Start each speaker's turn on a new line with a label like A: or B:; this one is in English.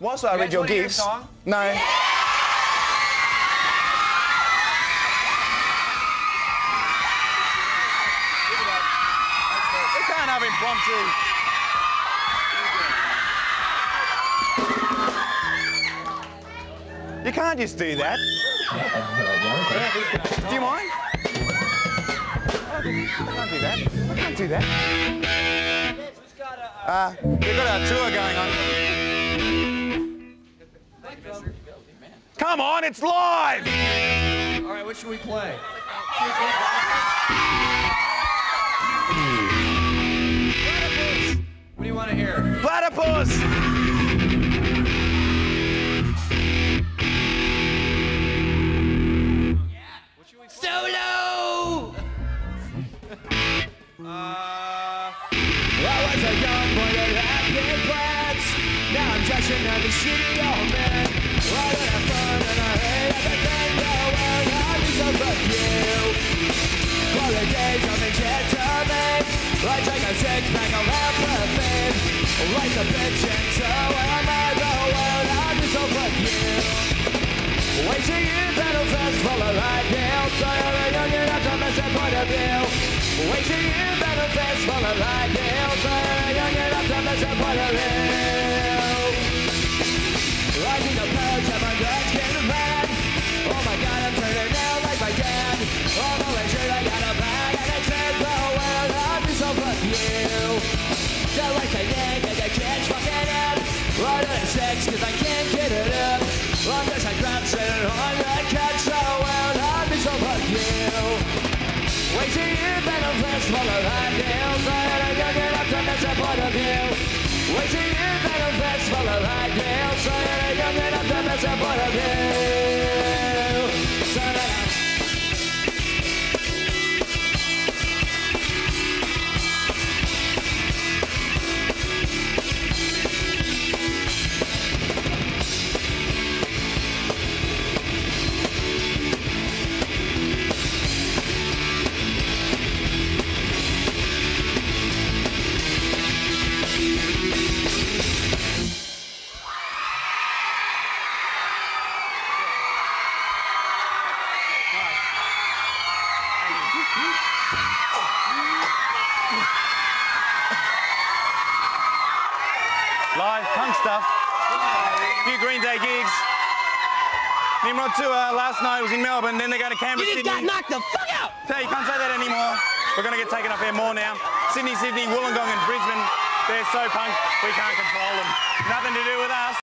A: whilst I
B: You
A: read your
B: wanna hear a
A: gigs...
B: song?
A: No. We can't have impromptu. You can't just do that. Do you mind? I can't do that. I can't do that. Uh, we've got a tour going on. Come on, it's live!
B: All right, what should we play? Platypus! What do you want to hear?
A: Platypus!
C: Solo!
B: Uh,
C: I was a young boy that had big plans. Now I'm just another shitty old man. Holidays I'm a gentleman. I take a six pack of everything. Like a bitch and so am I the world had me so fuck you. Waiting in battle fast full of. So you're a young enough to miss a point of view. Waiting in battle fast full of ideals. So you're a young enough to miss a point of view. Rising the purge, I'm a drug getting mad. Oh my god, I'm turning out like my dad. Right sex, cause I can't get it up. Just a crap sitting on the couch, so well, I'll be so fuck you. Waiting in battle fast full of. I had a young enough to miss a point of view. Waiting in
A: Live, punk stuff. few Green Day gigs. Nimrod tour last night was in Melbourne, then they go to Canberra,
C: You just got knocked the fuck out!
A: Hey, you can't say that anymore. We're going to get taken off air more now. Sydney, Sydney, Wollongong and Brisbane, they're so punk, we can't control them. Nothing to do with us.